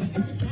Thank you.